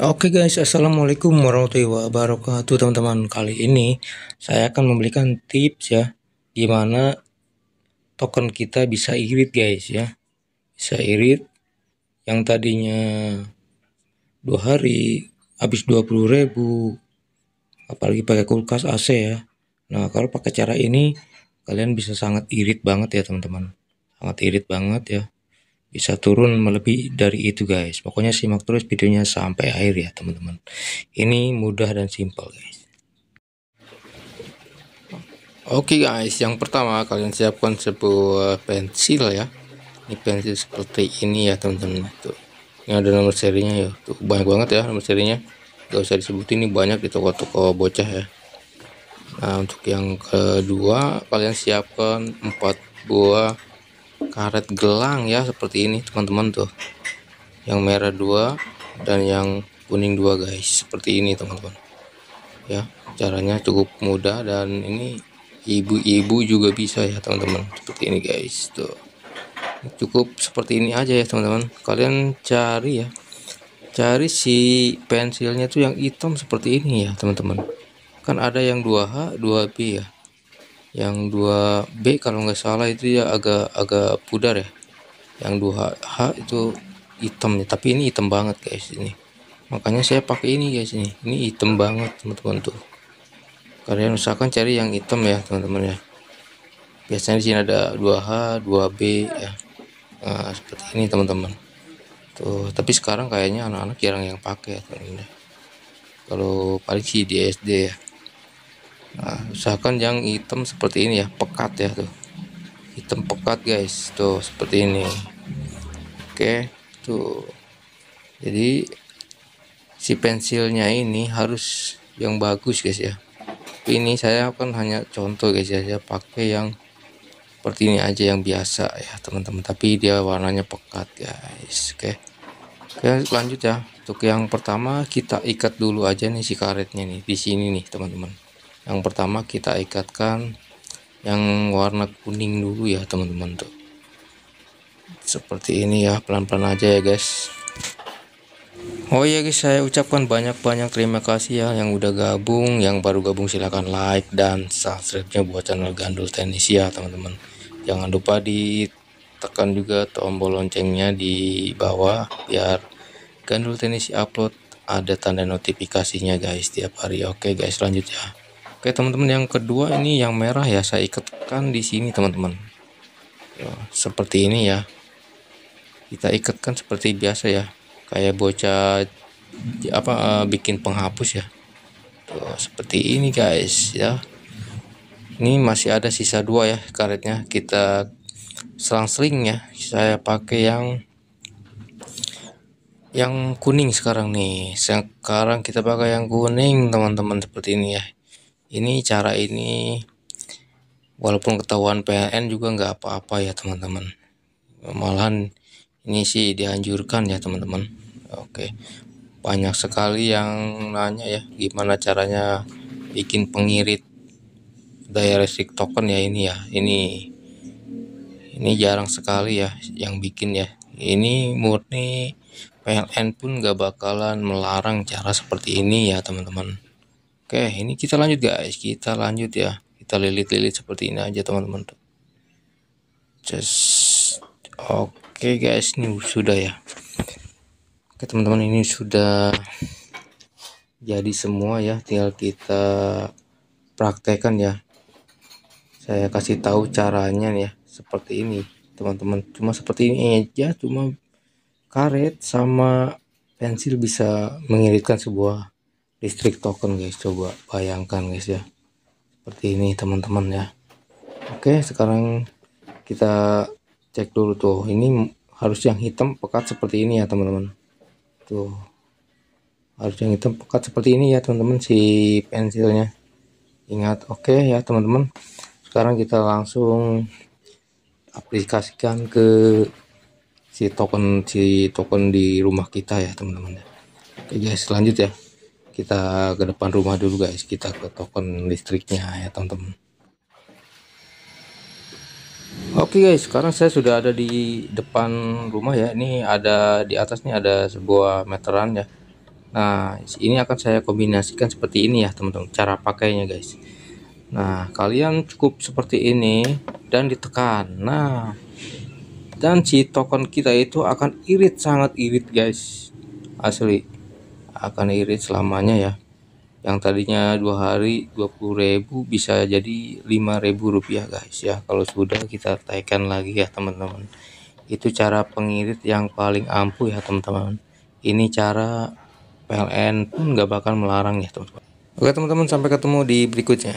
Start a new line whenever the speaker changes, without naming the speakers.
Oke guys, assalamualaikum warahmatullahi wabarakatuh teman-teman. Kali ini saya akan memberikan tips ya, gimana token kita bisa irit guys ya, bisa irit. Yang tadinya dua hari habis 20.000 apalagi pakai kulkas AC ya. Nah kalau pakai cara ini kalian bisa sangat irit banget ya teman-teman, sangat irit banget ya bisa turun melebihi dari itu guys. Pokoknya simak terus videonya sampai akhir ya teman-teman. Ini mudah dan simpel guys. Oke guys. Yang pertama kalian siapkan sebuah pensil ya. Ini pensil seperti ini ya teman-teman. Tuh. Ini ada nomor serinya ya. Tuh banyak banget ya nomor serinya. Gak usah disebutin ini banyak di toko-toko bocah ya. Nah untuk yang kedua kalian siapkan empat buah karet gelang ya seperti ini teman-teman tuh. Yang merah dua dan yang kuning dua guys. Seperti ini teman-teman. Ya caranya cukup mudah dan ini ibu-ibu juga bisa ya teman-teman. Seperti ini guys tuh. Cukup seperti ini aja ya teman-teman. Kalian cari ya. Cari si pensilnya tuh yang hitam seperti ini ya teman-teman. Kan ada yang 2H 2B ya yang 2B kalau nggak salah itu ya agak agak pudar ya. Yang 2H itu hitam nih tapi ini hitam banget guys ini. Makanya saya pakai ini guys ini. Ini hitam banget teman-teman tuh. Kalian usahakan cari yang hitam ya teman-teman ya. Biasanya di sini ada 2H 2B ya. Nah, seperti ini teman-teman. Tuh tapi sekarang kayaknya anak-anak jarang yang pakai ya. Kalau paling sih di SD ya nah usahakan yang hitam seperti ini ya pekat ya tuh. Hitam pekat guys tuh seperti ini. Oke tuh. Jadi si pensilnya ini harus yang bagus guys ya. Ini saya kan hanya contoh guys ya. Saya pakai yang seperti ini aja yang biasa ya teman-teman. Tapi dia warnanya pekat guys. Oke. Oke lanjut ya. Untuk yang pertama kita ikat dulu aja nih si karetnya nih di sini nih teman-teman yang pertama kita ikatkan yang warna kuning dulu ya teman-teman tuh. Seperti ini ya pelan-pelan aja ya guys. Oh ya guys saya ucapkan banyak-banyak terima kasih ya yang udah gabung. Yang baru gabung silahkan like dan subscribe-nya buat channel Gandul Tenis ya teman-teman. Jangan lupa ditekan juga tombol loncengnya di bawah biar Gandul Tenis upload ada tanda notifikasinya guys tiap hari. Oke guys lanjut ya Oke teman-teman yang kedua ini yang merah ya saya ikatkan di sini teman-teman. Ya, seperti ini ya. Kita ikatkan seperti biasa ya. Kayak bocah apa uh, bikin penghapus ya. Tuh, seperti ini guys ya. Ini masih ada sisa dua ya karetnya. Kita selang-seling ya. Saya pakai yang yang kuning sekarang nih. Sekarang kita pakai yang kuning teman-teman seperti ini ya ini cara ini walaupun ketahuan PLN juga nggak apa-apa ya teman-teman. Malahan ini sih dianjurkan ya teman-teman. Oke. Banyak sekali yang nanya ya gimana caranya bikin pengirit daya listrik token ya ini ya. Ini ini jarang sekali ya yang bikin ya. Ini murni PLN pun nggak bakalan melarang cara seperti ini ya teman-teman Oke, ini kita lanjut guys. Kita lanjut ya. Kita lilit-lilit seperti ini aja teman-teman. Just oke guys, ini sudah ya. Oke teman-teman, ini sudah jadi semua ya. Tinggal kita praktekkan ya. Saya kasih tahu caranya ya, seperti ini teman-teman. Cuma seperti ini aja, cuma karet sama pensil bisa mengiritkan sebuah listrik token guys. Coba bayangkan guys ya. Seperti ini teman-teman ya. Oke sekarang kita cek dulu tuh. Ini harus yang hitam pekat seperti ini ya teman-teman. Tuh. Harus yang hitam pekat seperti ini ya teman-teman si pensilnya. Ingat. Oke ya teman-teman. Sekarang kita langsung aplikasikan ke si token si token di rumah kita ya teman-teman oke guys lanjut ya kita ke depan rumah dulu guys. Kita ke token listriknya ya teman-teman. Oke guys. Sekarang saya sudah ada di depan rumah ya. Ini ada di atas nih ada sebuah meteran ya. Nah ini akan saya kombinasikan seperti ini ya teman-teman cara pakainya guys. Nah kalian cukup seperti ini dan ditekan. Nah dan si token kita itu akan irit sangat irit guys. Asli akan irit selamanya ya. Yang tadinya dua hari 20.000 bisa jadi 5.000 rupiah guys ya. Kalau sudah kita tekan lagi ya teman-teman. Itu cara pengirit yang paling ampuh ya teman-teman. Ini cara PLN pun nggak bakal melarang ya teman-teman. Oke teman-teman sampai ketemu di berikutnya